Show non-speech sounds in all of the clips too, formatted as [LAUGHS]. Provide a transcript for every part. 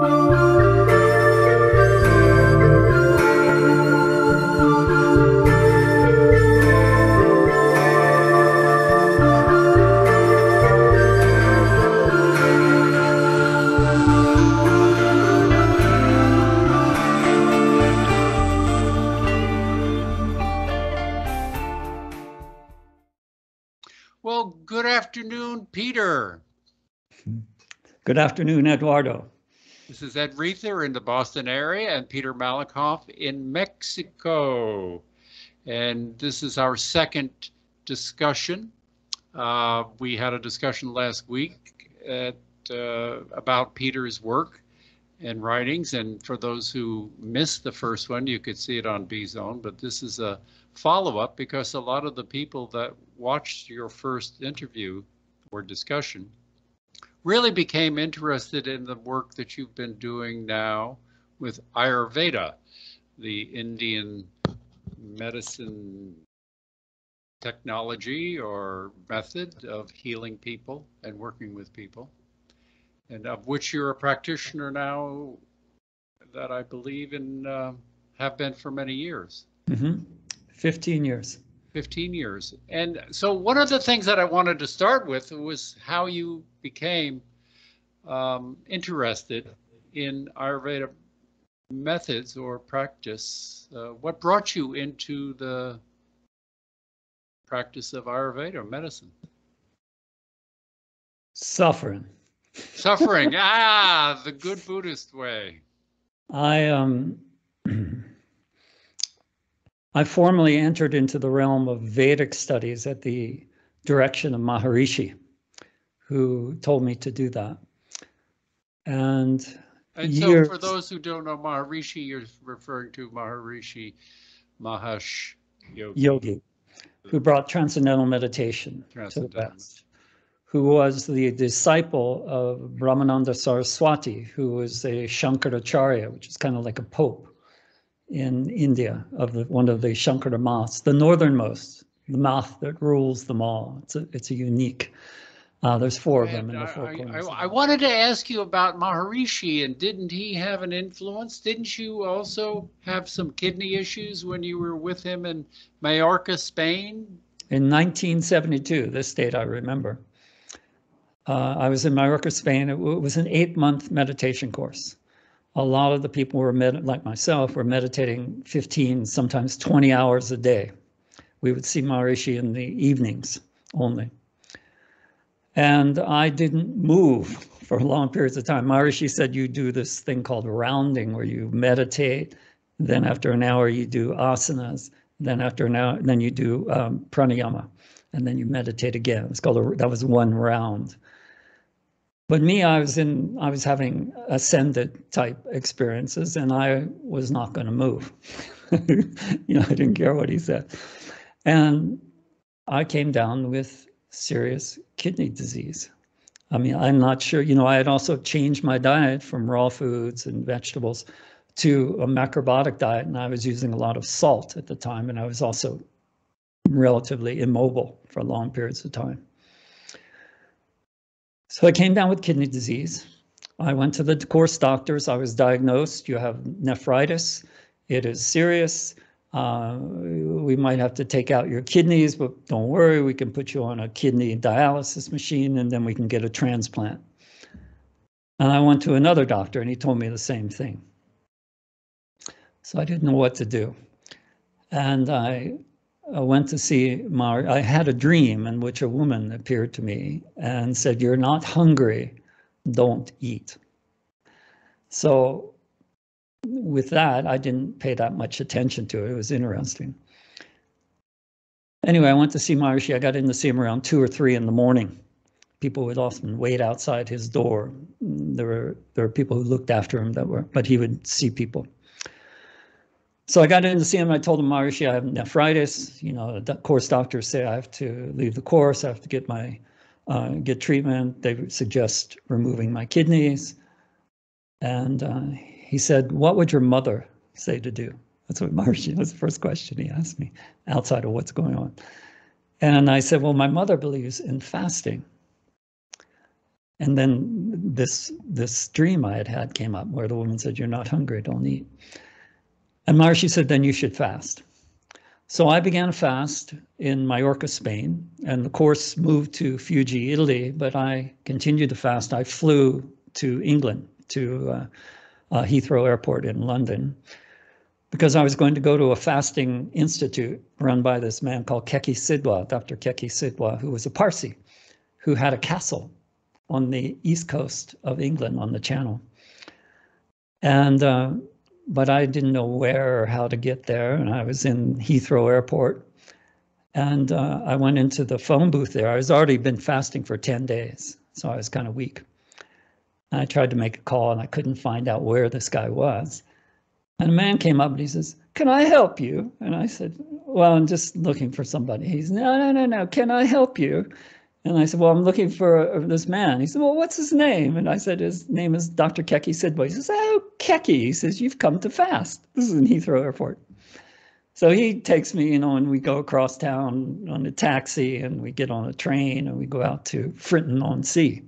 Well, good afternoon, Peter. Good afternoon, Eduardo. This is Ed Reether in the Boston area and Peter Malakoff in Mexico. And this is our second discussion. Uh, we had a discussion last week at, uh, about Peter's work and writings. And for those who missed the first one, you could see it on Beezone, but this is a follow-up because a lot of the people that watched your first interview or discussion really became interested in the work that you've been doing now with Ayurveda, the Indian medicine technology or method of healing people and working with people, and of which you're a practitioner now that I believe in uh, have been for many years. hmm 15 years. 15 years. And so one of the things that I wanted to start with was how you became um, interested in Ayurveda methods or practice. Uh, what brought you into the practice of Ayurveda medicine? Suffering. Suffering. [LAUGHS] ah, the good Buddhist way. I um I formally entered into the realm of Vedic studies at the direction of Maharishi, who told me to do that. And, And so for those who don't know Maharishi, you're referring to Maharishi Mahesh Yogi. yogi, who brought transcendental meditation to the West, who was the disciple of Brahmananda Saraswati, who was a Shankaracharya, which is kind of like a pope in India of the, one of the Shankara maths, the northernmost, the math that rules them all. It's a, it's a unique. Uh, there's four of them And in the four I- corners. I- I wanted to ask you about Maharishi, and didn't he have an influence? Didn't you also have some kidney issues when you were with him in Mallorca, Spain? In 1972, this date I remember. Uh, I was in Mallorca, Spain. It, it was an eight-month meditation course. A lot of the people were med- like myself were meditating 15, sometimes 20 hours a day. We would see Maharishi in the evenings only. And I didn't move for long periods of time. Maharishi said you do this thing called rounding where you meditate. Then after an hour, you do asanas. Then after an hour, then you do um, pranayama, and then you meditate again. It's called a, that was one round. But me, I was in, I was having ascended type experiences, and I was not going to move. [LAUGHS] you know, I didn't care what he said, and I came down with serious kidney disease. I mean, I'm not sure. You know, I had also changed my diet from raw foods and vegetables to a macrobiotic diet, and I was using a lot of salt at the time, and I was also relatively immobile for long periods of time. So I came down with kidney disease. I went to the course doctors. I was diagnosed. You have nephritis. It is serious. Uh, we might have to take out your kidneys, but don't worry, we can put you on a kidney dialysis machine and then we can get a transplant. And I went to another doctor and he told me the same thing. So I didn't know what to do. And I, I went to see Mar. I had a dream in which a woman appeared to me and said, You're not hungry, don't eat. So with that, I didn't pay that much attention to it. It was interesting. Anyway, I went to see Maharishi. I got in to see him around two or three in the morning. People would often wait outside his door. There were there were people who looked after him that were, but he would see people. So I got in to see him. I told him, Maharishi, I have nephritis. You know, the course doctors say I have to leave the course. I have to get my uh, get treatment. They suggest removing my kidneys. And uh, he said, What would your mother say to do? That's what [LAUGHS] Maharishi, that's the first question he asked me outside of what's going on. And I said, Well, my mother believes in fasting. And then this this dream I had had came up where the woman said, "You're not hungry, don't eat." And Maharishi said, "Then you should fast." So I began a fast in Mallorca, Spain, and the course moved to Fiuggi, Italy. But I continued to fast. I flew to England to uh, uh, Heathrow Airport in London because I was going to go to a fasting institute run by this man called Keki Sidhwa, Dr. Keki Sidhwa, who was a Parsi, who had a castle on the east coast of England on the Channel. And uh, but I didn't know where or how to get there, and I was in Heathrow Airport, and uh, I went into the phone booth there. I was already been fasting for ten days, so I was kind of weak. And I tried to make a call, and I couldn't find out where this guy was. And a man came up and he says, "Can I help you?" And I said, "Well, I'm just looking for somebody." He's, "No, no, no, no. Can I help you?" And I said, Well, I'm looking for uh, this man. He said, Well, what's his name? And I said, His name is Dr. Keki Sidhwa. He says, Oh, Keki. He says, You've come to fast. This is in Heathrow Airport. So he takes me, you know, and we go across town on a taxi and we get on a train and we go out to Frinton on Sea.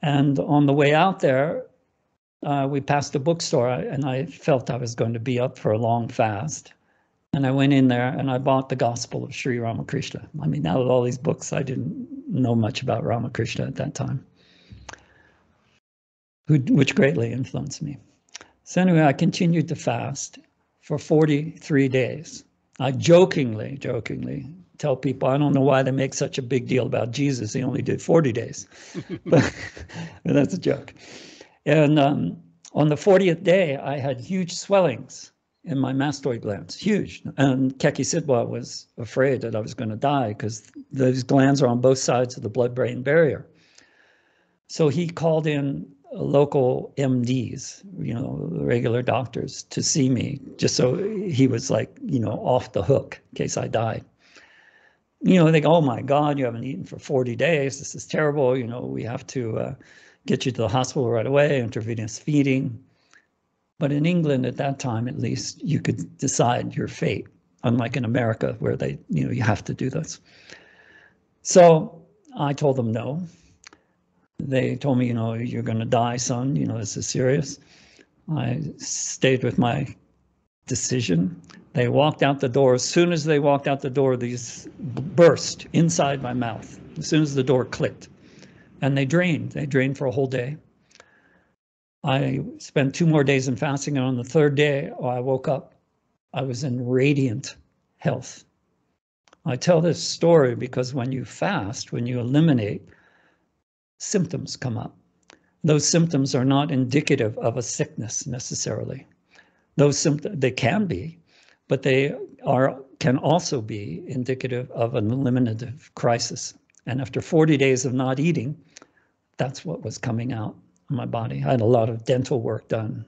And on the way out there, uh, we passed a bookstore and I felt I was going to be up for a long fast. And I went in there and I bought the Gospel of Sri Ramakrishna. I mean, out of all these books, I didn't know much about Ramakrishna at that time, who, which greatly influenced me. So anyway, I continued to fast for 43 days. I jokingly, jokingly tell people, I don't know why they make such a big deal about Jesus. He only did 40 days, [LAUGHS] but, but that's a joke. And um, on the 40th day, I had huge swellings in my mastoid glands, huge. And Keki Sidhwa was afraid that I was going to die because those glands are on both sides of the blood-brain barrier. So he called in local MDs, you know, regular doctors to see me, just so he was like, you know, off the hook in case I died. You know, they go, oh my God, you haven't eaten for 40 days. This is terrible. You know, we have to uh, get you to the hospital right away, intravenous feeding. But in England at that time, at least, you could decide your fate, unlike in America where they, you know, you have to do this. So I told them no. They told me, you know, you're going to die, son. You know, this is serious. I stayed with my decision. They walked out the door. As soon as they walked out the door, these burst inside my mouth. As soon as the door clicked, and they drained. They drained for a whole day. I spent two more days in fasting, and on the third day, I woke up. I was in radiant health. I tell this story because when you fast, when you eliminate, symptoms come up. Those symptoms are not indicative of a sickness necessarily. Those symptoms, they can be, but they are can also be indicative of an eliminative crisis. And after 40 days of not eating, that's what was coming out my body. I had a lot of dental work done.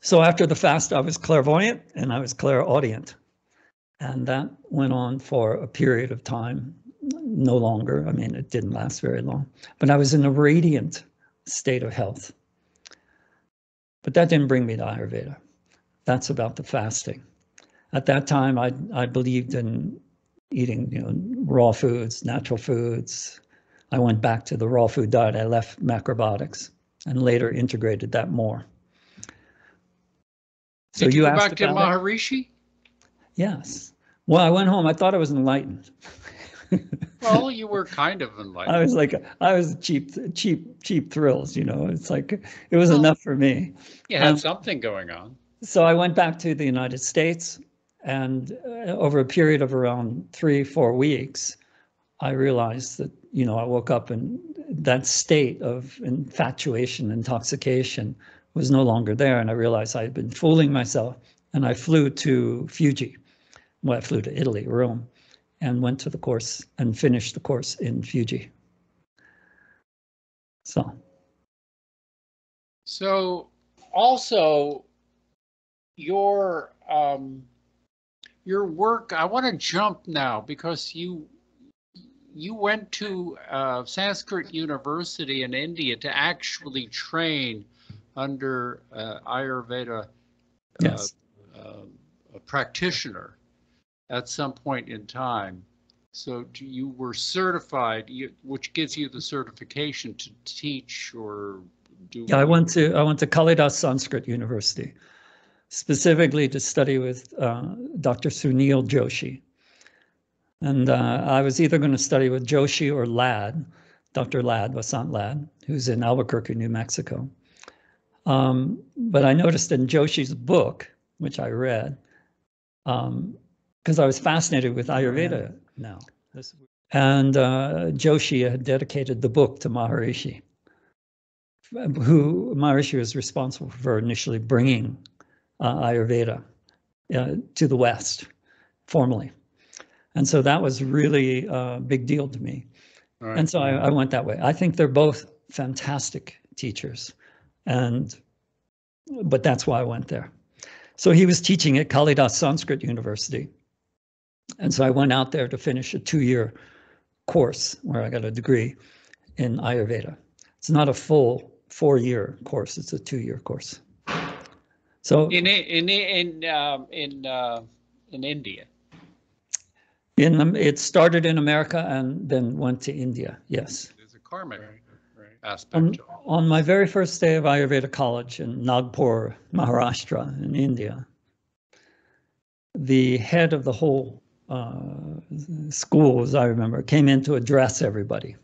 So after the fast, I was clairvoyant and I was clairaudient. And that went on for a period of time, no longer. I mean, it didn't last very long, but I was in a radiant state of health. But that didn't bring me to Ayurveda. That's about the fasting. At that time, I, I believed in eating you know, raw foods, natural foods, I went back to the raw food diet. I left macrobiotics and later integrated that more. So Did you, you go back to Maharishi? It? Yes. Well, I went home. I thought I was enlightened. well, [LAUGHS] you were kind of enlightened. I was like, I was cheap, cheap, cheap thrills. You know, it's like it was well, enough for me. You had um, something going on. So I went back to the United States, and uh, over a period of around three, four weeks, I realized that, you know, I woke up and that state of infatuation, intoxication was no longer there. And I realized I had been fooling myself. And I flew to Fiuggi. Well, I flew to Italy, Rome, and went to the course and finished the course in Fiuggi. So. So also your um, your work, I want to jump now because you you went to uh, Sanskrit University in India to actually train under uh, Ayurveda uh, yes. a practitioner at some point in time. So you were certified, which gives you the certification to teach or do? Yeah, I went to I went to Kalidas Sanskrit University, specifically to study with uh, Dr. Sunil Joshi. And uh, I was either going to study with Joshi or Lad, Dr. Lad, Vasant Lad, who's in Albuquerque, New Mexico. Um, but I noticed in Joshi's book, which I read, because I was fascinated with Ayurveda now. This- And uh, Joshi had dedicated the book to Maharishi who Maharishi was responsible for initially bringing uh, Ayurveda uh, to the West formally. And so that was really a big deal to me. All right. And so I, I went that way. I think they're both fantastic teachers. And, but that's why I went there. So he was teaching at Kalidas Sanskrit University. And so I went out there to finish a two year course where I got a degree in Ayurveda. It's not a full four year course, it's a two year course. So In, in, in, um, in, uh, in India. In the, it started in America and then went to India. Yes. There's a karmic On, aspect. on my very first day of Ayurveda college in Nagpur, Maharashtra, in India, the head of the whole uh, school, as I remember, came in to address everybody.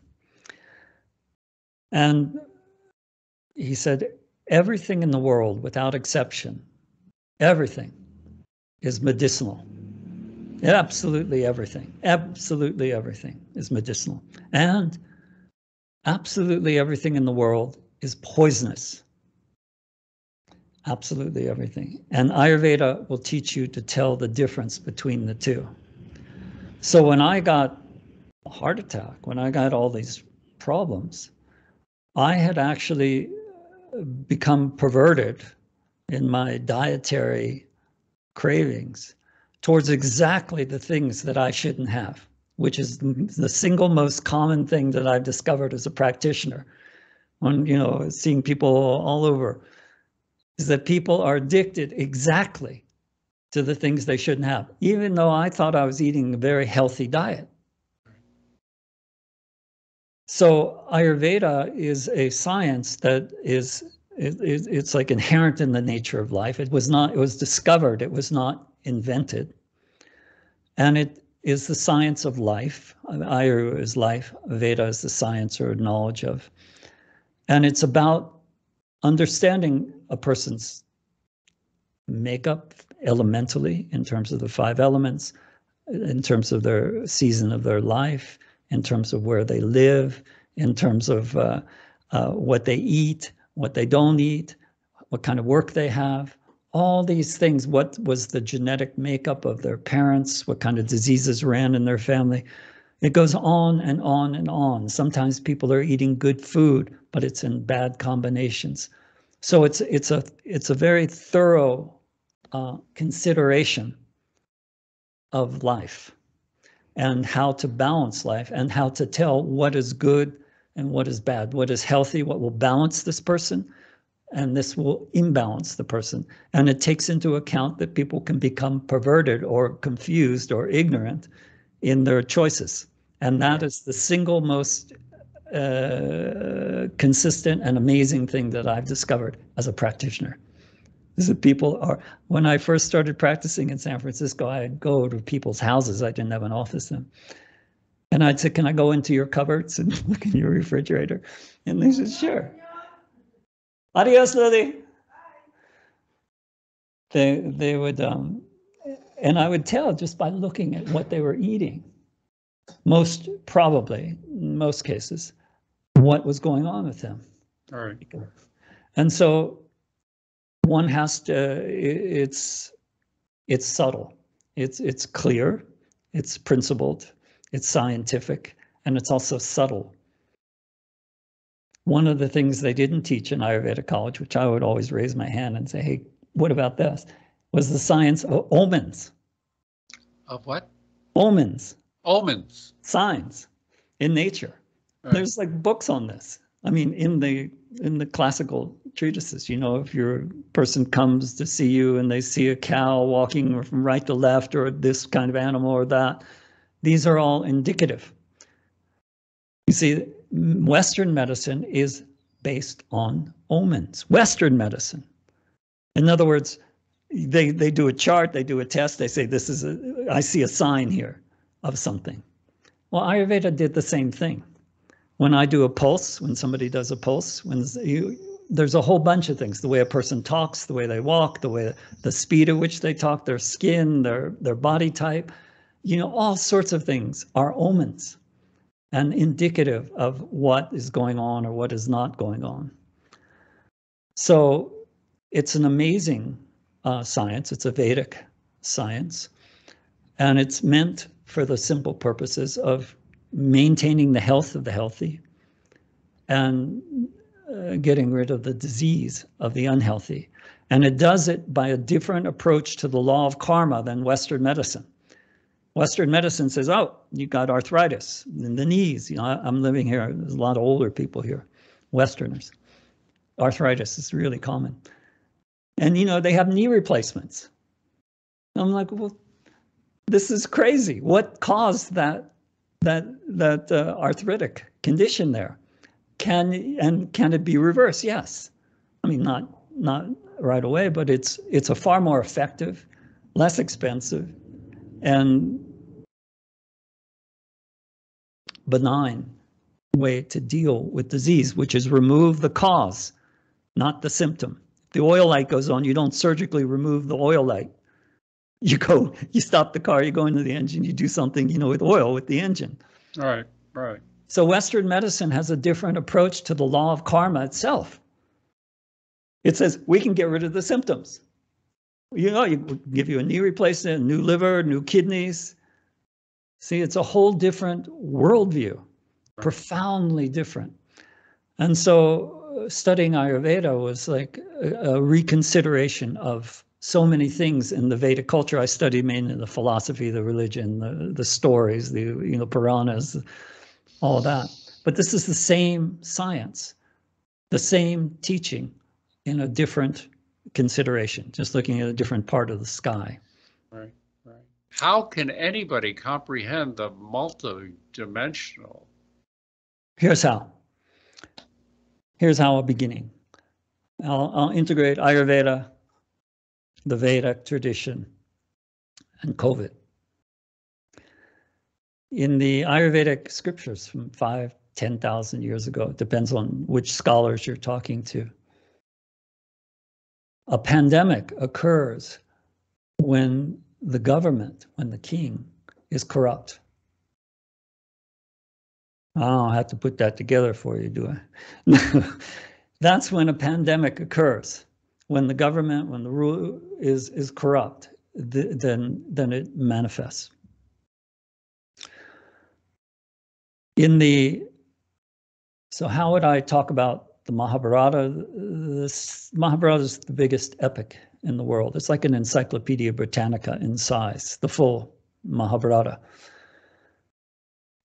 And he said, everything in the world, without exception, everything is medicinal. Absolutely everything, absolutely everything is medicinal. And absolutely everything in the world is poisonous. Absolutely everything. And Ayurveda will teach you to tell the difference between the two. So when I got a heart attack, when I got all these problems, I had actually become perverted in my dietary cravings towards exactly the things that I shouldn't have, which is the single most common thing that I've discovered as a practitioner. When, you know, seeing people all over, is that people are addicted exactly to the things they shouldn't have, even though I thought I was eating a very healthy diet. So Ayurveda is a science that is it, it, it's like inherent in the nature of life. It was not. It was discovered. It was not invented, and it is the science of life. Ayurveda is life. Veda is the science or knowledge of, and it's about understanding a person's makeup elementally in terms of the five elements, in terms of their season of their life, in terms of where they live, in terms of uh, uh, what they eat, what they don't eat, what kind of work they have, all these things. What was the genetic makeup of their parents? What kind of diseases ran in their family? It goes on and on and on. Sometimes people are eating good food, but it's in bad combinations. So it's it's a it's a very thorough uh, consideration of life and how to balance life and how to tell what is good and what is bad, what is healthy, what will balance this person, and this will imbalance the person. And it takes into account that people can become perverted or confused or ignorant in their choices. And that is the single most uh, consistent and amazing thing that I've discovered as a practitioner. Is that people are, when I first started practicing in San Francisco, I'd go to people's houses. I didn't have an office then. And I'd say, Can I go into your cupboards and [LAUGHS] look in your refrigerator? And they said, Sure. Adios, Lily. They, they would, um, and I would tell just by looking at what they were eating, most probably, in most cases, what was going on with them. All right. And so one has to, it's, it's subtle, it's, it's clear, it's principled, it's scientific, and it's also subtle. One of the things they didn't teach in Ayurveda college, which I would always raise my hand and say, hey, what about this? Was the science of omens, Of what? omens, Omens. signs in nature. Right. There's like books on this. I mean, in the in the classical treatises, you know, if your person comes to see you and they see a cow walking from right to left or this kind of animal or that, These are all indicative. You see, Western medicine is based on omens, Western medicine. In other words, they, they do a chart, they do a test, they say, this is a, I see a sign here of something. Well, Ayurveda did the same thing. When I do a pulse, when somebody does a pulse, when you, there's a whole bunch of things, the way a person talks, the way they walk, the way the speed at which they talk, their skin, their, their body type, you know, all sorts of things are omens and indicative of what is going on or what is not going on. So it's an amazing uh, science. It's a Vedic science, and it's meant for the simple purposes of maintaining the health of the healthy and uh, getting rid of the disease of the unhealthy. And it does it by a different approach to the law of karma than Western medicine. Western medicine says, oh, you got arthritis in the knees. You know, I, am living here. There's a lot of older people here, Westerners. Arthritis is really common. And, you know, they have knee replacements. I'm like, well, this is crazy. What caused that, that, that uh, arthritic condition there? Can, and can it be reversed? Yes. I mean, not, not right away, but it's, it's a far more effective, less expensive, and benign way to deal with disease, which is remove the cause, not the symptom. If the oil light goes on, you don't surgically remove the oil light. You go, [LAUGHS] you stop the car, you go into the engine, you do something, you know, with oil with the engine. Right, right. So Western medicine has a different approach to the law of karma itself. It says we can get rid of the symptoms you know, you give you a knee replacement, new liver, new kidneys. See, it's a whole different worldview, right. profoundly different. And so uh, studying Ayurveda was like a, a, reconsideration of so many things in the Vedic culture. I studied mainly the philosophy, the religion, the, the stories, the you know Puranas, all that. But this is the same science, the same teaching in a different consideration, just looking at a different part of the sky. Right, right. How can anybody comprehend the multidimensional? Here's how. Here's how a beginning. I'll, I'll integrate Ayurveda, the Vedic tradition, and COVID. In the Ayurvedic scriptures from five, 10,000 years ago, it depends on which scholars you're talking to a pandemic occurs when the government, when the king is corrupt. I don't have to put that together for you, do I? [LAUGHS] That's when a pandemic occurs. When the government, when the rule is is corrupt, th then then it manifests. In the so how would I talk about the Mahabharata. This Mahabharata is the biggest epic in the world. It's like an Encyclopedia Britannica in size, the full Mahabharata.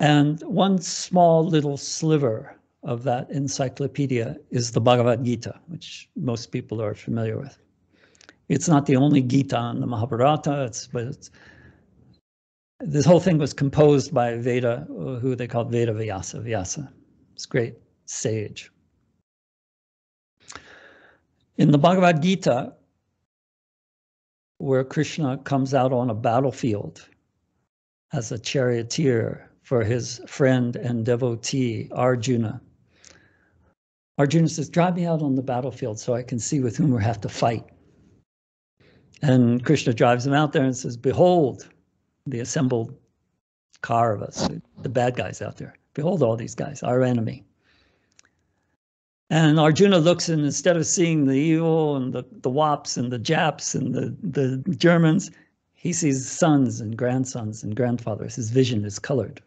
And one small little sliver of that encyclopedia is the Bhagavad Gita, which most people are familiar with. It's not the only Gita in the Mahabharata, it's, but it's, this whole thing was composed by Veda, who they called Veda Vyasa. Vyasa, it's great sage. In the Bhagavad Gita, where Krishna comes out on a battlefield as a charioteer for his friend and devotee, Arjuna. Arjuna says, drive me out on the battlefield so I can see with whom we have to fight. And Krishna drives him out there and says, behold, the assembled Kauravas, the bad guys out there. Behold all these guys, our enemy. And Arjuna looks and instead of seeing the evil and the, the Wops and the Japs and the, the Germans, he sees sons and grandsons and grandfathers. His vision is colored.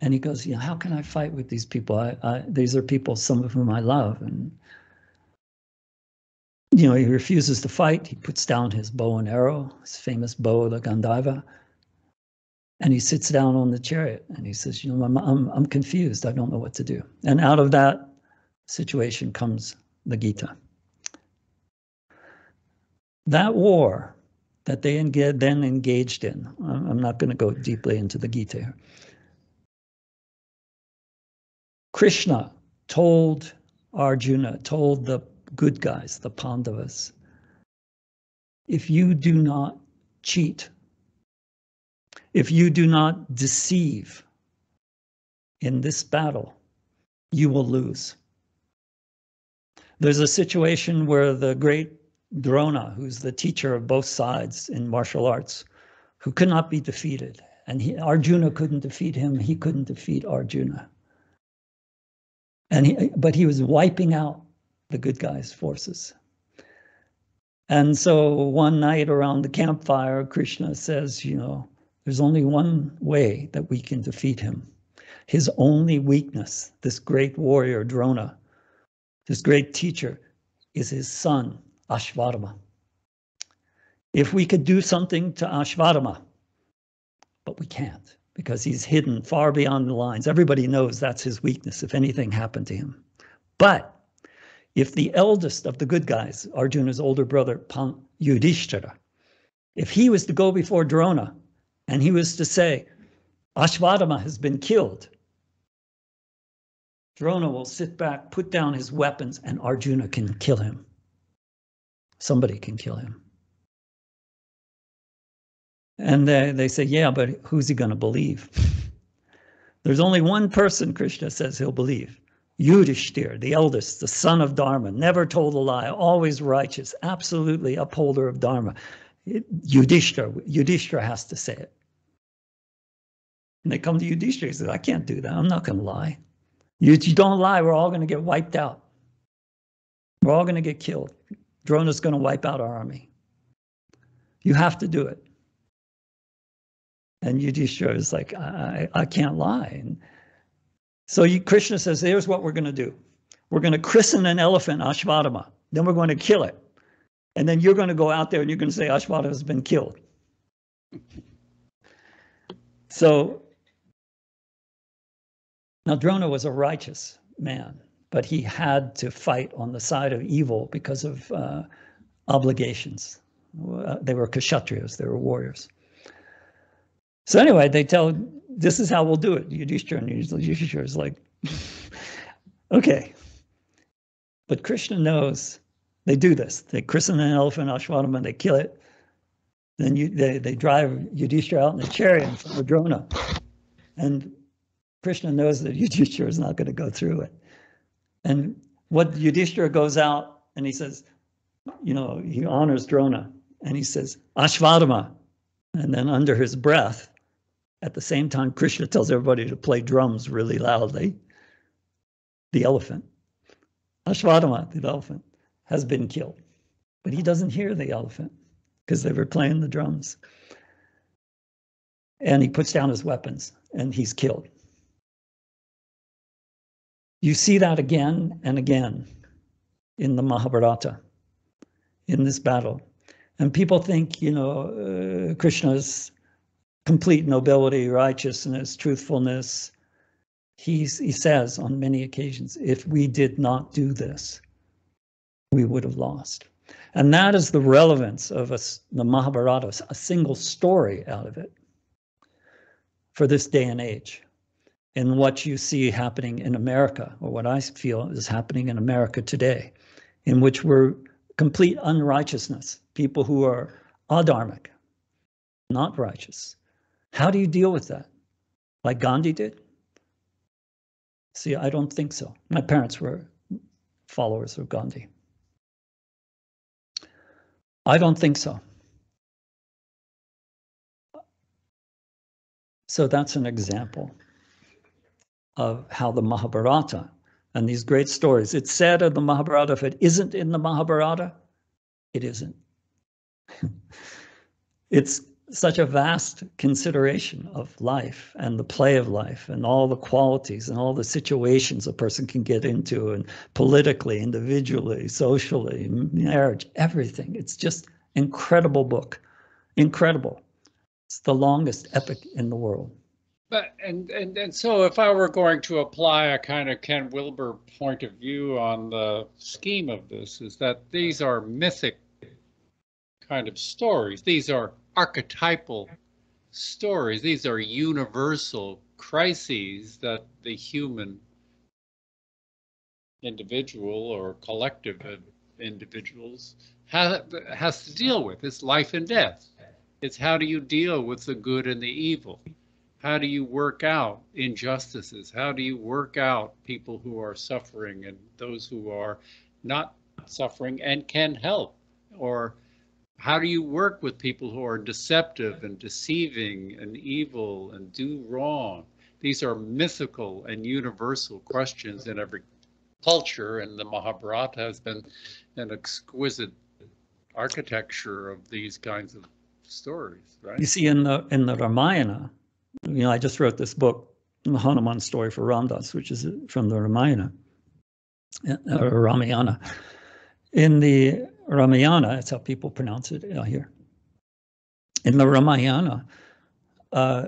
And he goes, you know, how can I fight with these people? I, I, these are people, some of whom I love. And, you know, he refuses to fight. He puts down his bow and arrow, his famous bow, the Gandharva. And he sits down on the chariot and he says, you know, I'm, I'm, I'm confused. I don't know what to do. And out of that situation comes the Gita. That war that they then engaged in. I'm not going to go deeply into the Gita here. Krishna told Arjuna, told the good guys, the Pandavas, if you do not cheat, if you do not deceive in this battle, you will lose. There's a situation where the great Drona, who's the teacher of both sides in martial arts, who could not be defeated, and he, Arjuna couldn't defeat him, he couldn't defeat Arjuna. And he, but he was wiping out the good guys' forces. And so one night around the campfire, Krishna says, you know, there's only one way that we can defeat him. His only weakness, this great warrior Drona, this great teacher, is his son, Ashvatthama. If we could do something to Ashvatthama, but we can't because he's hidden far beyond the lines. Everybody knows that's his weakness if anything happened to him. But if the eldest of the good guys, Arjuna's older brother, Pan- Yudhishthira, if he was to go before Drona and he was to say, Ashvatthama has been killed, Drona will sit back, put down his weapons, and Arjuna can kill him. Somebody can kill him. And they, they say, yeah, but who's he going to believe? [LAUGHS] There's only one person Krishna says he'll believe. Yudhishthir, the eldest, the son of Dharma, never told a lie, always righteous, absolutely upholder of Dharma. Yudhishthira, Yudhishthira has to say it. And they come to Yudhishthira, he says, I can't do that. I'm not going to lie. You, you don't lie, we're all going to get wiped out. We're all going to get killed. Drona is going to wipe out our army. You have to do it. And Yudhishthira is like, I, I can't lie. And so you, Krishna says, here's what we're going to do. We're going to christen an elephant Ashvatthama. Then we're going to kill it. And then you're going to go out there and you're going to say Ashvatthama has been killed. So now Drona was a righteous man, but he had to fight on the side of evil because of uh, obligations. Uh, they were kshatriyas, they were warriors. So anyway, they tell this is how we'll do it. Yudhishthira and Yudhishthira is like, [LAUGHS] okay. But Krishna knows they do this. They christen an elephant Ashwatthama, they kill it. Then you, they, they drive Yudhishthira out in a chariot of Drona. And Krishna knows that [LAUGHS] Yudhishthira is not going to go through it. And what Yudhishthira goes out and he says, you know, he honors Drona and he says, Ashvatthama. And then under his breath, at the same time, Krishna tells everybody to play drums really loudly. The elephant, Ashvatthama, the elephant, has been killed. But he doesn't hear the elephant because they were playing the drums. And he puts down his weapons and he's killed. You see that again and again in the Mahabharata, in this battle. And people think, you know, uh, Krishna's complete nobility, righteousness, truthfulness. He's, he says on many occasions, if we did not do this, we would have lost. And that is the relevance of a, the Mahabharata, a single story out of it for this day and age. And what you see happening in America, or what I feel is happening in America today, in which we're complete unrighteousness, people who are adharmic, not righteous. How do you deal with that? Like Gandhi did? See, I don't think so. My parents were followers of Gandhi. I don't think so. So that's an example of how the Mahabharata and these great stories. It's said of the Mahabharata, if it isn't in the Mahabharata, it isn't. [LAUGHS] it's such a vast consideration of life and the play of life and all the qualities and all the situations a person can get into and politically, individually, socially, marriage, everything. It's just incredible book. Incredible. It's the longest epic in the world. But and, and and so if I were going to apply a kind of Ken Wilber point of view on the scheme of this, is that these are mythic kind of stories. These are archetypal stories. These are universal crises that the human individual or collective of individuals has, has to deal with. It's life and death. It's how do you deal with the good and the evil? How do you work out injustices? How do you work out people who are suffering and those who are not suffering and can help? Or how do you work with people who are deceptive and deceiving and evil and do wrong? These are mythical and universal questions in every culture, and the Mahabharata has been an exquisite architecture of these kinds of stories, right? You see, in the in the Ramayana, you know, I just wrote this book, the Hanuman story for Ramdas, which is from the Ramayana, uh, or Ramayana. In the Ramayana, that's how people pronounce it out here. In the Ramayana, uh,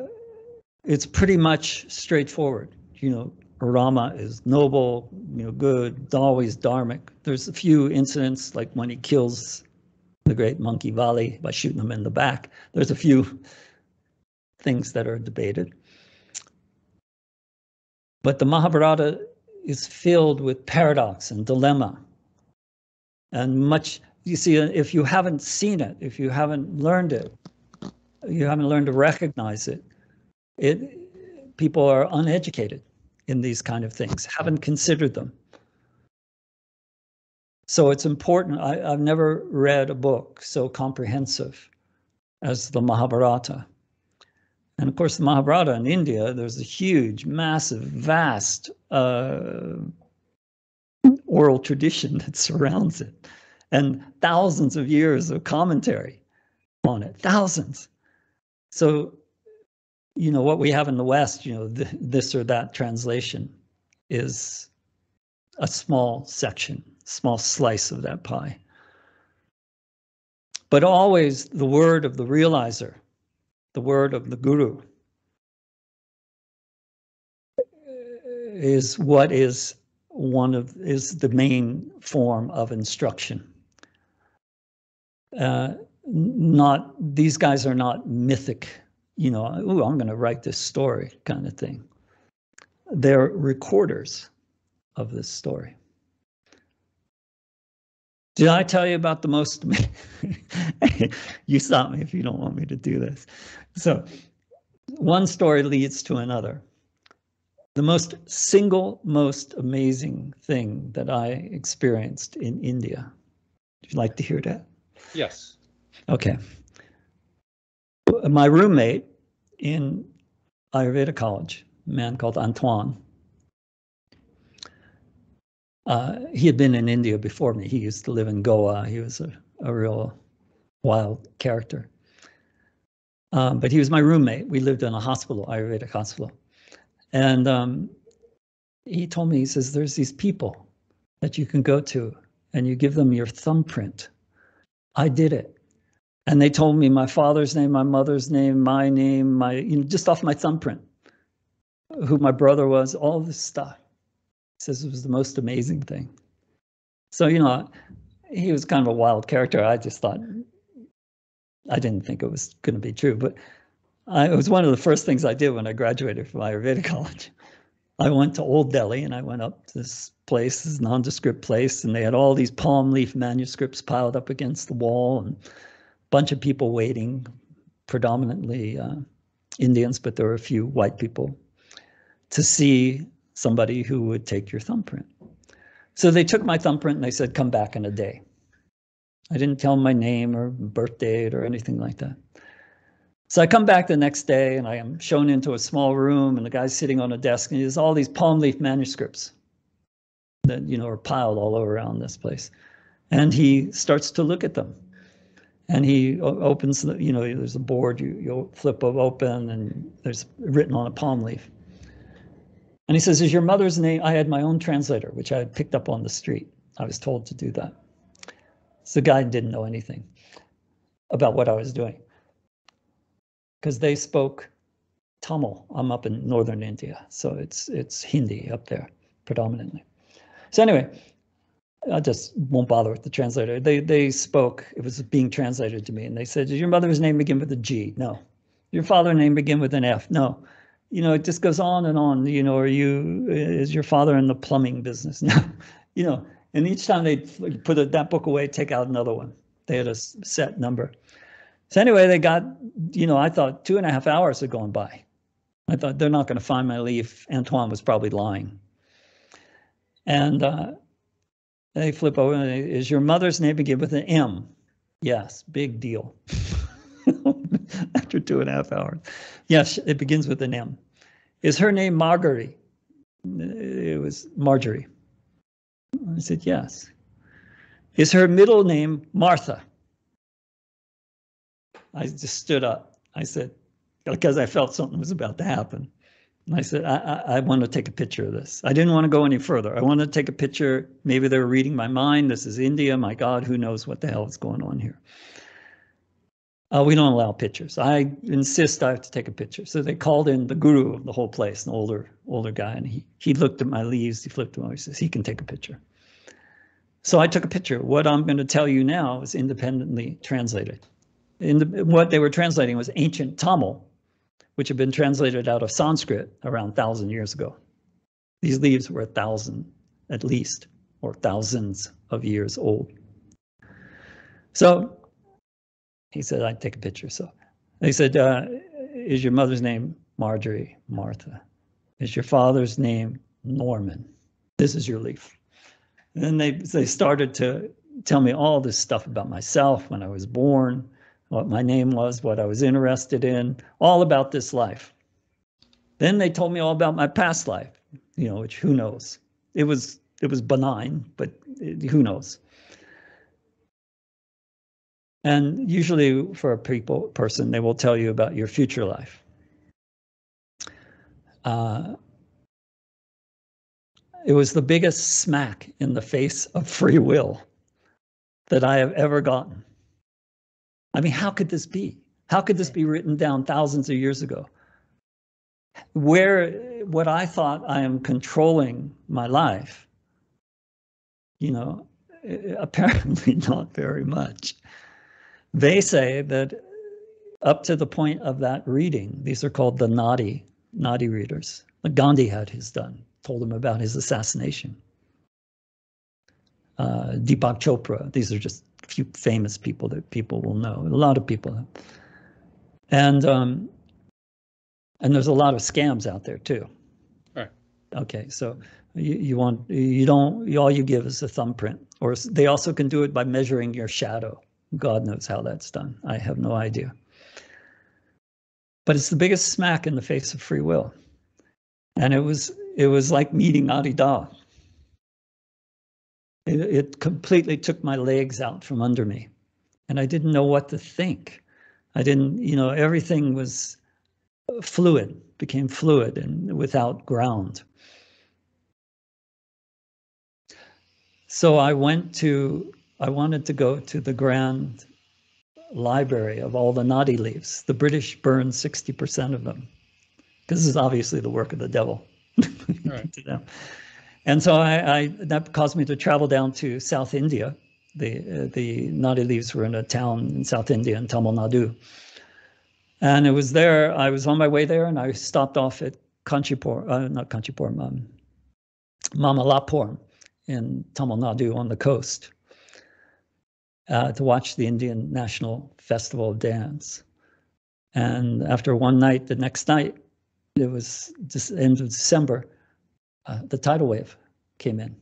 it's pretty much straightforward. You know, Rama is noble, you know, good, always dharmic. There's a few incidents like when he kills the great monkey Vali by shooting him in the back. There's a few things that are debated. But the Mahabharata is filled with paradox and dilemma. And much, you see, if you haven't seen it, if you haven't learned it, you haven't learned to recognize it, it people are uneducated in these kind of things, haven't considered them. So it's important. I, have never read a book so comprehensive as the Mahabharata. And of course, the Mahabharata in India, there's a huge, massive, vast uh, oral tradition [LAUGHS] that surrounds it and thousands of years of commentary on it, thousands. So you know, what we have in the West, you know, th this or that translation is a small section, small slice of that pie. But always the word of the realizer, the word of the guru, is what is one of is the main form of instruction. Uh, not these guys are not mythic you know, oh, I'm going to write this story kind of thing. They're recorders of this story. Did I tell you about the most? [LAUGHS] you stop me if you don't want me to do this. So, one story leads to another. The most single, most amazing thing that I experienced in India. Would you like to hear that? Yes. Okay my roommate in Ayurveda college, a man called Antoine, uh, he had been in India before me. He used to live in Goa. He was a, a real wild character. Um, but he was my roommate. We lived in a hospital, Ayurvedic hospital. And um, he told me, he says, there's these people that you can go to and you give them your thumbprint. I did it and they told me my father's name, my mother's name, my name, my you know just off my thumbprint, who my brother was, all this stuff. He says it was the most amazing thing. So you know, he was kind of a wild character. I just thought I didn't think it was going to be true, but I, it was one of the first things I did when I graduated from Ayurveda [LAUGHS] college. I went to Old Delhi and I went up to this place, this nondescript place, and they had all these palm leaf manuscripts piled up against the wall and a bunch of people waiting, predominantly uh, Indians, but there were a few white people, to see somebody who would take your thumbprint. So they took my thumbprint and they said, come back in a day. I didn't tell him my name or birth date or anything like that. So I come back the next day and I am shown into a small room and the guy's sitting on a desk and there's all these palm leaf manuscripts that, you know, are piled all around this place. And he starts to look at them and he opens the, you know, there's a board you, you flip open and there's written on a palm leaf. And he says, is your mother's name? I had my own translator, which I had picked up on the street. I was told to do that. So the guy didn't know anything about what I was doing because they spoke Tamil. I'm up in northern India, so it's it's Hindi up there predominantly. So anyway, I just won't bother with the translator. They they spoke. It was being translated to me, and they said, "Does your mother's name begin with a G?" No. Your father's name begin with an F? No. You know, it just goes on and on. You know, are you is your father in the plumbing business? [LAUGHS] No. You know, and each time they put that book away, take out another one. They had a set number. So anyway, they got. You know, I thought two and a half hours had gone by. I thought they're not going to find my leaf. Antoine was probably lying. And uh, they flip over. and they, Is your mother's name begin with an M? Yes, big deal. [LAUGHS] After two and a half hours. Yes, it begins with an M. Is her name Marguerite? It was Marjorie. I said, yes. Is her middle name Martha? I just stood up. I said, because I felt something was about to happen. And I said, I, I, I want to take a picture of this. I didn't want to go any further. I wanted to take a picture. Maybe they were reading my mind. This is India. My God, who knows what the hell is going on here? Uh, we don't allow pictures. I insist I have to take a picture. So they called in the guru of the whole place, an older older guy, and he he looked at my leaves. He flipped them over. He says he can take a picture. So I took a picture. What I'm going to tell you now is independently translated. In the, what they were translating was ancient Tamil, which had been translated out of Sanskrit around thousand years ago. These leaves were a thousand at least, or thousands of years old. So he said, I'd take a picture. So they said, uh, Is your mother's name Marjorie? Martha. Is your father's name Norman? This is your leaf. And then they, they started to tell me all this stuff about myself when I was born, what my name was, what I was interested in, all about this life. Then they told me all about my past life, you know, which who knows? It was it was benign, but it, who knows? And usually for a people person, they will tell you about your future life. Uh, it was the biggest smack in the face of free will that I have ever gotten. I mean, how could this be? How could this be written down thousands of years ago? Where what I thought I am controlling my life, you know, [LAUGHS] apparently not very much. They say that up to the point of that reading, these are called the Nadi, Nadi readers. Gandhi had his done, told him about his assassination. Uh, Deepak Chopra, these are just a few famous people that people will know. A lot of people. And um, and there's a lot of scams out there too. Right. Okay, so you, you want you don't all you give is a thumbprint, or they also can do it by measuring your shadow. God knows how that's done. I have no idea. But it's the biggest smack in the face of free will. And it was it was like meeting Adi Da. It, it completely took my legs out from under me. And I didn't know what to think. I didn't, you know, everything was fluid, became fluid and without ground. So I went to I wanted to go to the grand library of all the Nadi leaves. The British burned 60% of them. This is obviously the work of the devil [LAUGHS] Right. to them. And so I, I that caused me to travel down to South India. The uh, the Nadi leaves were in a town in South India in Tamil Nadu. And it was there, I was on my way there and I stopped off at Kanchipur, uh, not Kanchipur, um, Mamallapuram in Tamil Nadu on the coast uh, to watch the Indian National Festival of Dance. And after one night, the next night, it was just end of December, uh, the tidal wave came in.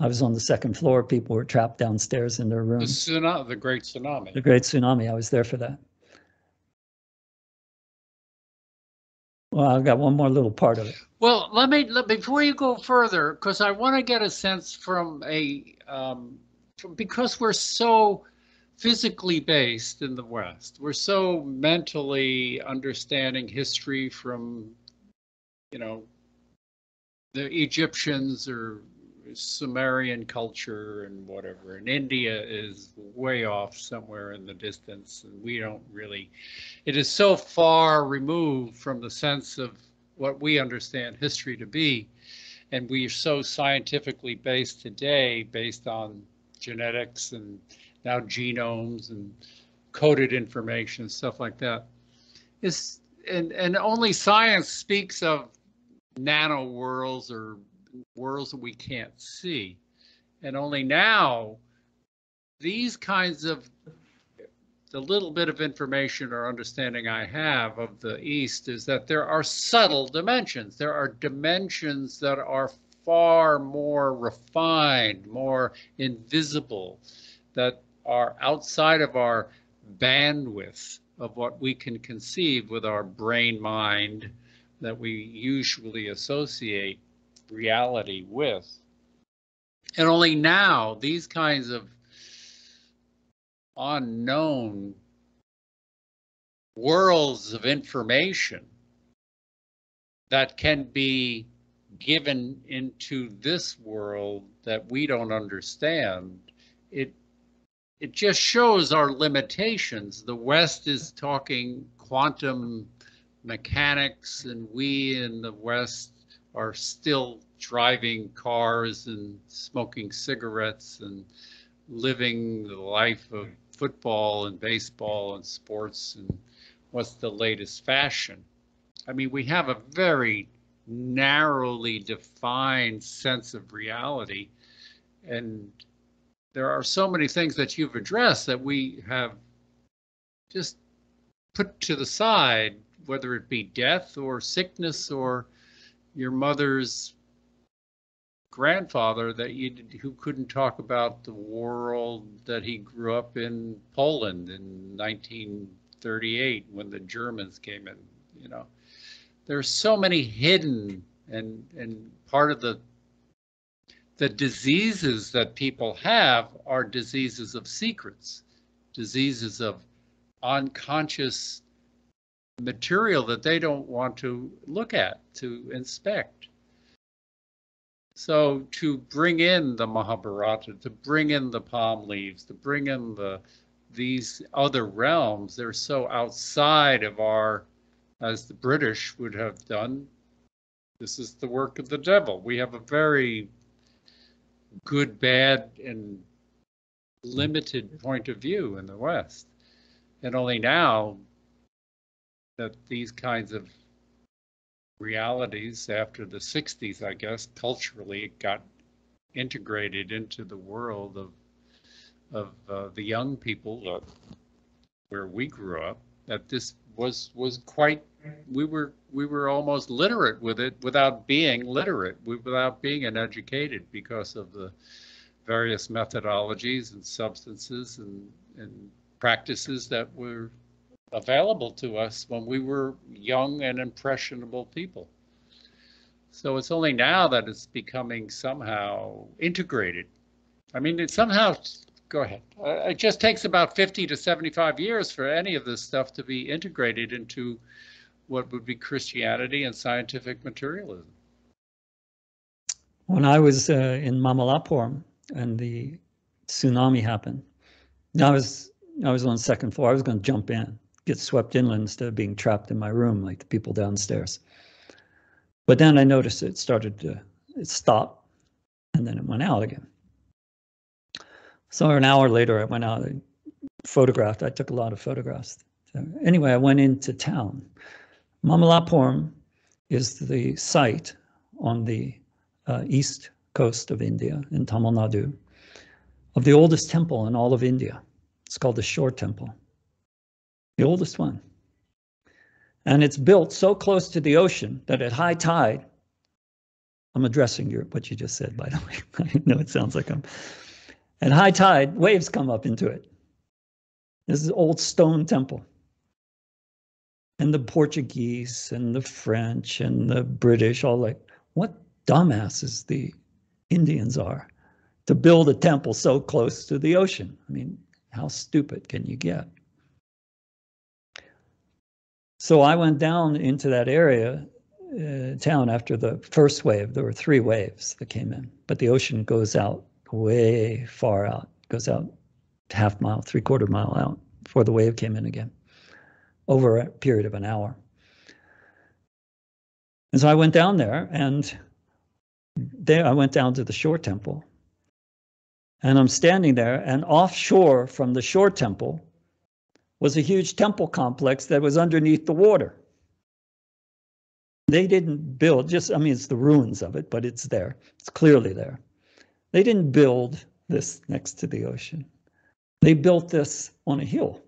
I was on the second floor. People were trapped downstairs in their rooms. The tsunami, the great tsunami. The great tsunami. I was there for that. Well, I've got one more little part of it. Well, let me, let, before you go further, because I want to get a sense from a, um, from, because we're so physically based in the West, we're so mentally understanding history from, you know, the Egyptians or Sumerian culture and whatever, and India is way off somewhere in the distance, and we don't really, it is so far removed from the sense of what we understand history to be. and we're so scientifically based today, based on genetics and now genomes and coded information, stuff like that. Is and and only science speaks of nano worlds or worlds that we can't see. And only now these kinds of the little bit of information or understanding I have of the East is that there are subtle dimensions. There are dimensions that are far more refined, more invisible, that are outside of our bandwidth of what we can conceive with our brain mind that we usually associate reality with. And only now, these kinds of unknown worlds of information that can be given into this world that we don't understand, it it just shows our limitations. The West is talking quantum mechanics, and we in the West are still driving cars and smoking cigarettes and living the life of football and baseball and sports and what's the latest fashion. I mean, we have a very narrowly defined sense of reality. And there are so many things that you've addressed that we have just put to the side, whether it be death or sickness or your mother's grandfather that you who couldn't talk about the world that he grew up in Poland in 1938 when the Germans came in. You know, there's so many hidden and and part of the the diseases that people have are diseases of secrets, diseases of unconscious material that they don't want to look at, to inspect. So to bring in the Mahabharata, to bring in the palm leaves, to bring in the these other realms, they're so outside of our, as the British would have done. This is the work of the devil. We have a very good, bad, and limited point of view in the West. And only now that these kinds of realities after the 60s, I guess, culturally got integrated into the world of of uh, the young people uh, where we grew up. That this was was quite we were we were almost literate with it without being literate, without being uneducated because of the various methodologies and substances and and practices that were available to us when we were young and impressionable people. So it's only now that it's becoming somehow integrated. I mean, it somehow, go ahead. Uh, it just takes about 50 to 75 years for any of this stuff to be integrated into what would be Christianity and scientific materialism. When I was uh, in Mamallapuram and the tsunami happened, I was I was on the second floor. I was going to jump in, get swept inland instead of being trapped in my room like the people downstairs. But then I noticed it started to, it stopped and then it went out again. So an hour later, I went out and photographed. I took a lot of photographs. So anyway, I went into town. Mamallapuram is the site on the uh, east coast of India in Tamil Nadu of the oldest temple in all of India. It's called the Shore Temple the oldest one. And it's built so close to the ocean that at high tide, I'm addressing your, what you just said, by the [LAUGHS] way. I know it sounds like I'm, at high tide, waves come up into it. This is an old stone temple. And the Portuguese and the French and the British all like, what dumbasses the Indians are to build a temple so close to the ocean. I mean, how stupid can you get? So I went down into that area, uh, town after the first wave. There were three waves that came in, but the ocean goes out way far out, goes out half mile, three quarter mile out before the wave came in again over a period of an hour. And so I went down there and there I went down to the shore temple. And I'm standing there, and offshore from the shore temple was a huge temple complex that was underneath the water. They didn't build, just, I mean, it's the ruins of it, but it's there. It's clearly there. They didn't build this next to the ocean. They built this on a hill.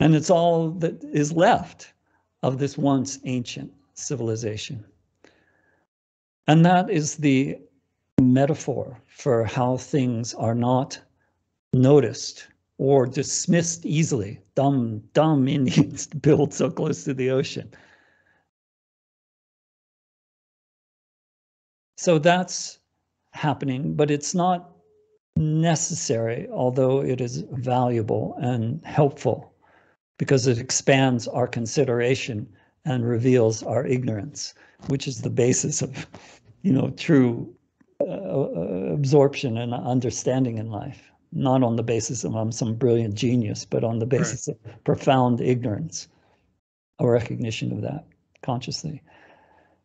And it's all that is left of this once ancient civilization. And that is the metaphor for how things are not noticed or dismissed easily. Dumb, dumb Indians [LAUGHS] build so close to the ocean. So that's happening, but it's not necessary, although it is valuable and helpful because it expands our consideration and reveals our ignorance, which is the basis of, you know, true uh, uh, absorption and understanding in life. Not on the basis of I'm some brilliant genius, but on the basis right. of profound ignorance, a recognition of that consciously.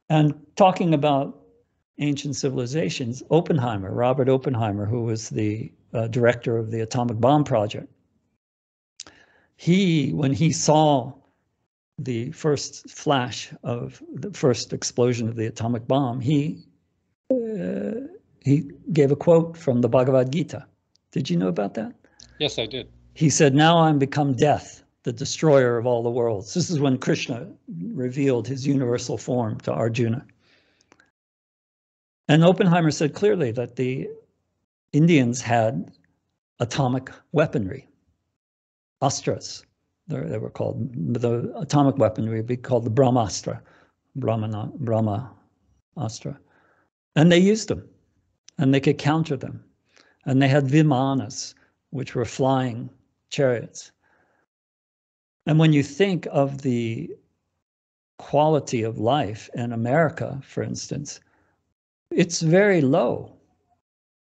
And talking about ancient civilizations, Oppenheimer, Robert Oppenheimer, who was the uh, director of the atomic bomb project, he, when he saw the first flash of the first explosion of the atomic bomb, he uh, he gave a quote from the Bhagavad Gita. Did you know about that? Yes, I did. He said, "Now I'm become death, the destroyer of all the worlds." This is when Krishna revealed his universal form to Arjuna. And Oppenheimer said clearly that the Indians had atomic weaponry, astras. They were called the atomic weaponry would be called the Brahmastra, Brahmana, Brahma Astra. And they used them and they could counter them. And they had vimanas, which were flying chariots. And when you think of the quality of life in America, for instance, it's very low.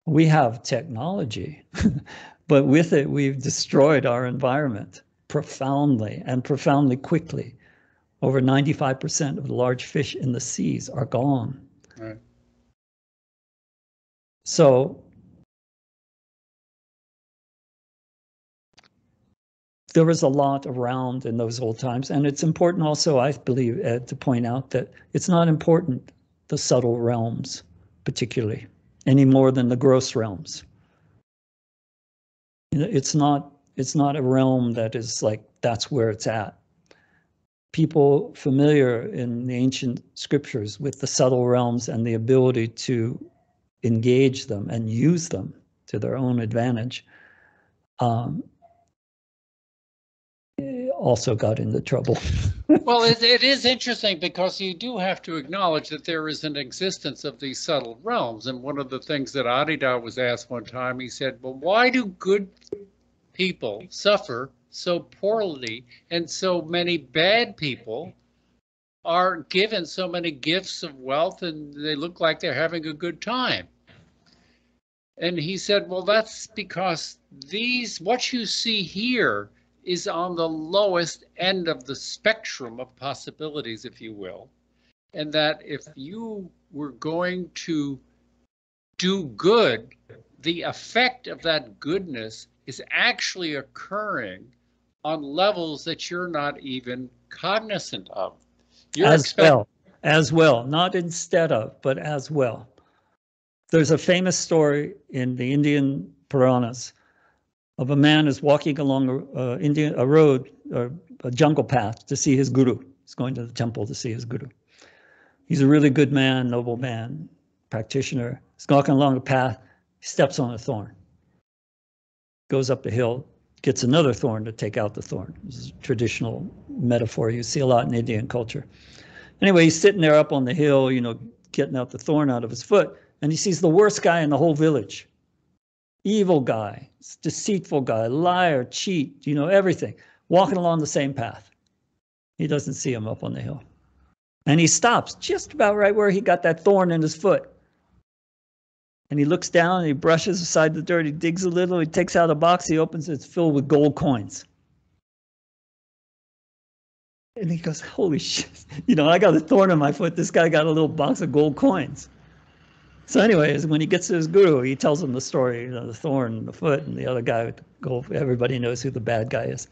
We have technology, [LAUGHS] but with it, we've destroyed our environment profoundly and profoundly quickly. Over 95% of the large fish in the seas are gone. Right. So there was a lot around in those old times. And it's important also, I believe, Ed, to point out that it's not important, the subtle realms, particularly, any more than the gross realms. It's not, it's not a realm that is like, that's where it's at. People familiar in the ancient scriptures with the subtle realms and the ability to engage them and use them to their own advantage um, also got into trouble. [LAUGHS] well, it, it is interesting because you do have to acknowledge that there is an existence of these subtle realms. And one of the things that Adi Da was asked one time, he said, well, why do good people suffer so poorly and so many bad people are given so many gifts of wealth and they look like they're having a good time? And he said, well, that's because these, what you see here is on the lowest end of the spectrum of possibilities, if you will. And that if you were going to do good, the effect of that goodness is actually occurring on levels that you're not even cognizant of. You're as well, as well, not instead of, but as well. There's a famous story in the Indian Puranas of a man is walking along a, Indian, a road or a jungle path to see his guru. He's going to the temple to see his guru. He's a really good man, noble man, practitioner. He's walking along a path, steps on a thorn, goes up the hill, gets another thorn to take out the thorn. This is a traditional metaphor you see a lot in Indian culture. Anyway, he's sitting there up on the hill, you know, getting out the thorn out of his foot and he sees the worst guy in the whole village. Evil guy, deceitful guy, liar, cheat, you know, everything, walking along the same path. He doesn't see him up on the hill. And he stops just about right where he got that thorn in his foot. And he looks down and he brushes aside the dirt. He digs a little. He takes out a box. He opens it. It's filled with gold coins. And he goes, Holy shit. [LAUGHS] You know, I got a thorn in my foot. This guy got a little box of gold coins. So anyways, when he gets to his guru, he tells him the story, you know, the thorn the foot and the other guy with the gold. Everybody knows who the bad guy is.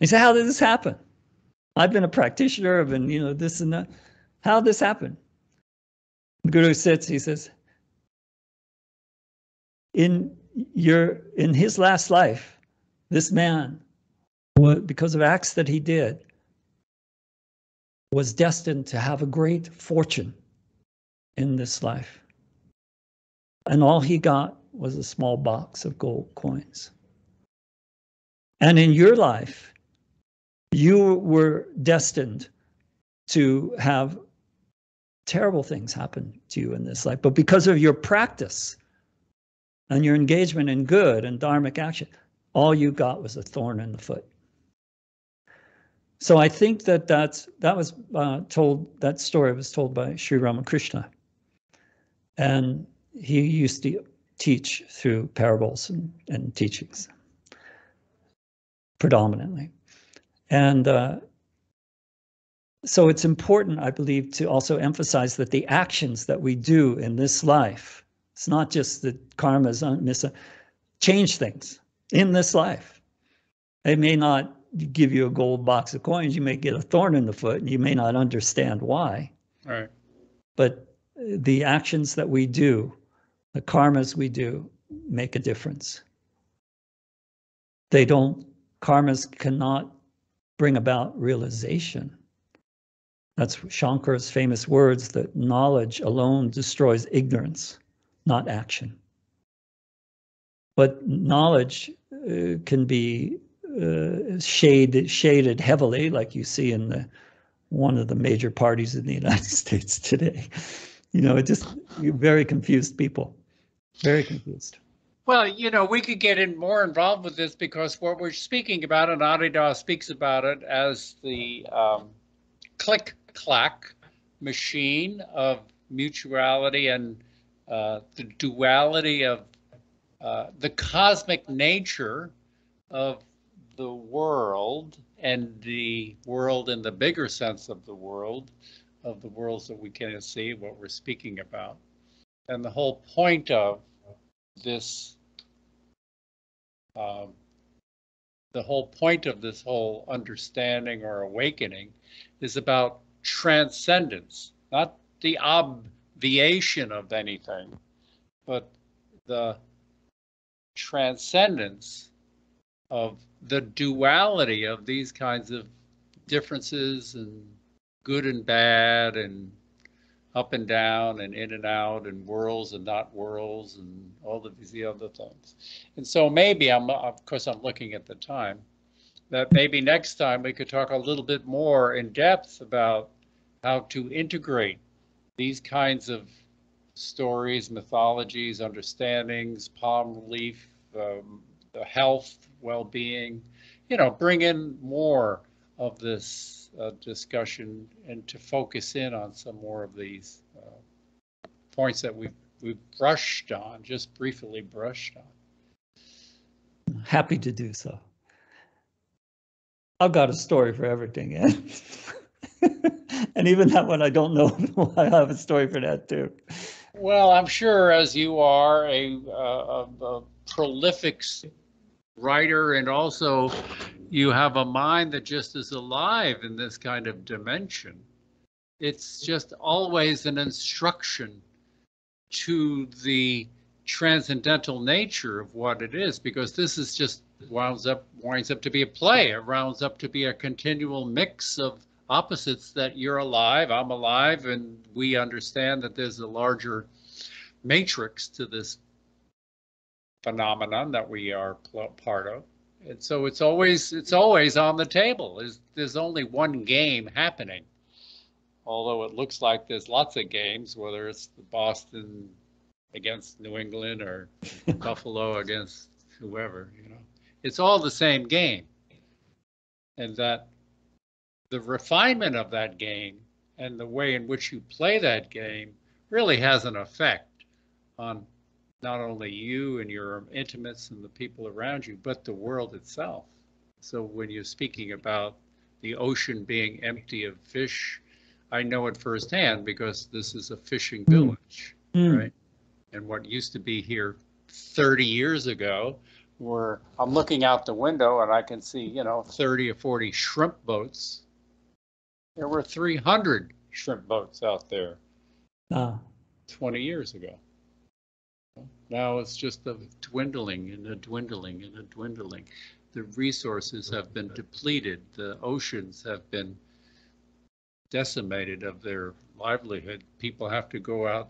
He said, how did this happen? I've been a practitioner, I've been, you know, this and that. How did this happen? The guru sits, he says, in your, in his last life, this man, because of acts that he did, was destined to have a great fortune in this life. And all he got was a small box of gold coins. And in your life, you were destined to have terrible things happen to you in this life. But because of your practice and your engagement in good and dharmic action, all you got was a thorn in the foot. So I think that that's, that was uh, told, that story was told by Sri Ramakrishna. And he used to teach through parables and, and teachings predominantly. And uh, so it's important, I believe, to also emphasize that the actions that we do in this life, it's not just that karma's un- mis- change things in this life. It may not give you a gold box of coins, you may get a thorn in the foot, and you may not understand why. Right. But the actions that we do, the karmas we do, make a difference. They don't, karmas cannot bring about realization. That's Shankar's famous words that knowledge alone destroys ignorance, not action. But knowledge uh, can be uh, shaded, shaded heavily, like you see in the one of the major parties in the [LAUGHS] United States today. You know, it just very confused people, very confused. Well, you know, we could get in more involved with this because what we're speaking about, and Adi Da speaks about it as the um, click clack machine of mutuality and uh, the duality of uh, the cosmic nature of the world and the world in the bigger sense of the world, of the worlds that we can see, what we're speaking about. And the whole point of this um, the whole point of this whole understanding or awakening is about transcendence, not the obviation of anything, but the transcendence of the duality of these kinds of differences and good and bad and up and down and in and out and whirls and not whirls and all of these other things. And so maybe I'm, of course, I'm looking at the time, that maybe next time we could talk a little bit more in depth about how to integrate these kinds of stories, mythologies, understandings, palm relief, um, the health, well-being, you know, bring in more of this uh, discussion and to focus in on some more of these uh, points that we've we've brushed on, just briefly brushed on. Happy to do so. I've got a story for everything, Ed. [LAUGHS] and even that one, I don't know. [LAUGHS] I have a story for that too. Well, I'm sure as you are a, a, a prolific writer and also you have a mind that just is alive in this kind of dimension. It's just always an instruction to the transcendental nature of what it is, because this is just winds up winds up to be a play. It rounds up to be a continual mix of opposites that you're alive, I'm alive, and we understand that there's a larger matrix to this phenomenon that we are part of. And so it's always it's always on the table. Is there's only one game happening. Although it looks like there's lots of games, whether it's the Boston against New England or [LAUGHS] Buffalo against whoever, you know. It's all the same game. And that the refinement of that game and the way in which you play that game really has an effect on not only you and your intimates and the people around you, but the world itself. So when you're speaking about the ocean being empty of fish, I know it firsthand because this is a fishing village, Mm. right? and what used to be here 30 years ago, where I'm looking out the window and I can see, you know, 30 or 40 shrimp boats. There were 300 shrimp boats out there Ah, 20 years ago. Now it's just a dwindling and a dwindling and a dwindling. The resources have been depleted. The oceans have been decimated of their livelihood. People have to go out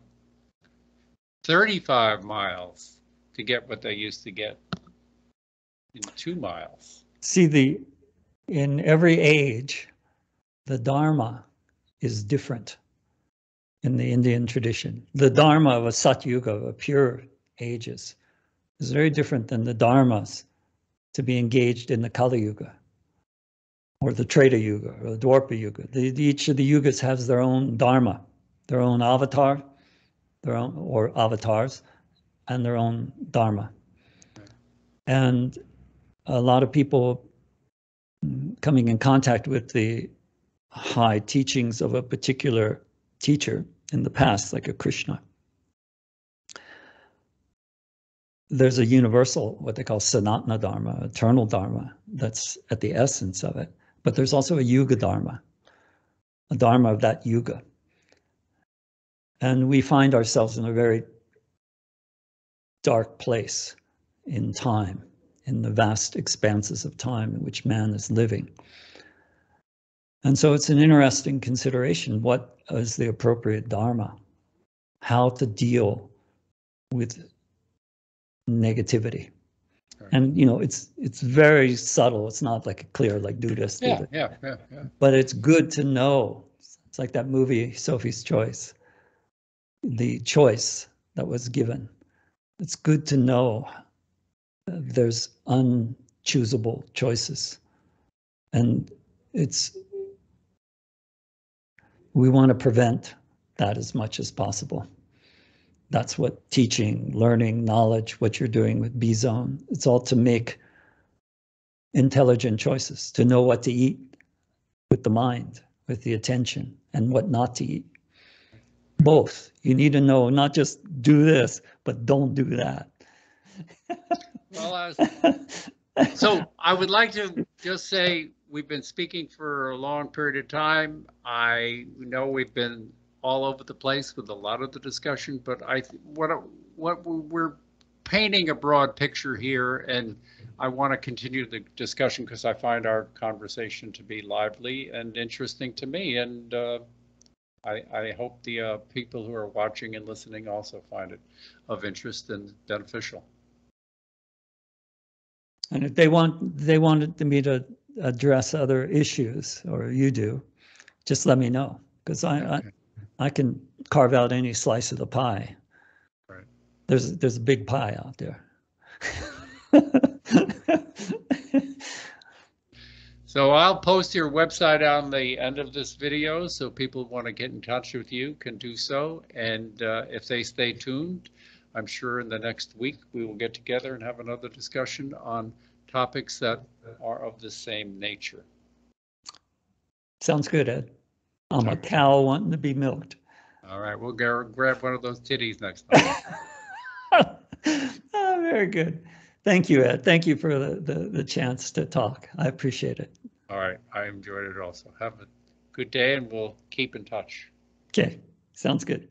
35 miles to get what they used to get in two miles. See, the, in every age, the Dharma is different in the Indian tradition. The Dharma of a Satyuga, a pure ages, is very different than the Dharmas to be engaged in the Kali Yuga or the Treta Yuga or the Dwapara Yuga. The, each of the yugas has their own Dharma, their own avatar, their own, or avatars, and their own Dharma. And a lot of people coming in contact with the high teachings of a particular teacher in the past, like a Krishna. There's a universal, what they call Sanatana Dharma, eternal Dharma, that's at the essence of it. But there's also a Yuga Dharma, a Dharma of that Yuga. And we find ourselves in a very dark place in time, in the vast expanses of time in which man is living. And so it's an interesting consideration. What is the appropriate Dharma? How to deal with negativity. Right. And you know, it's it's very subtle. It's not like a clear like do this, do Yeah, that. yeah, yeah, yeah. But it's good to know. It's like that movie Sophie's Choice. The choice that was given. It's good to know there's unchoosable choices. And it's we want to prevent that as much as possible. That's what teaching, learning, knowledge, what you're doing with Beezone, it's all to make intelligent choices, to know what to eat with the mind, with the attention, and what not to eat. Both. You need to know not just do this, but don't do that. Well, I was, [LAUGHS] So I would like to just say, we've been speaking for a long period of time. I know we've been all over the place with a lot of the discussion, but I, th- what, what we're painting a broad picture here and I want to continue the discussion because I find our conversation to be lively and interesting to me. And uh, I, I hope the uh, people who are watching and listening also find it of interest and beneficial. And if they want, they wanted me to address other issues, or you do, just let me know, because I, I, I can carve out any slice of the pie. Right. There's, there's a big pie out there. [LAUGHS] So I'll post your website on the end of this video, so people want to get in touch with you can do so. And uh, if they stay tuned, I'm sure in the next week, we will get together and have another discussion on topics that are of the same nature. Sounds good, Ed. I'm a cow wanting to be milked. All right, we'll go grab one of those titties next time. Ah, [LAUGHS] Very good. Thank you, Ed. Thank you for the, the, the chance to talk. I appreciate it. All right, I enjoyed it also. Have a good day and we'll keep in touch. Okay, sounds good.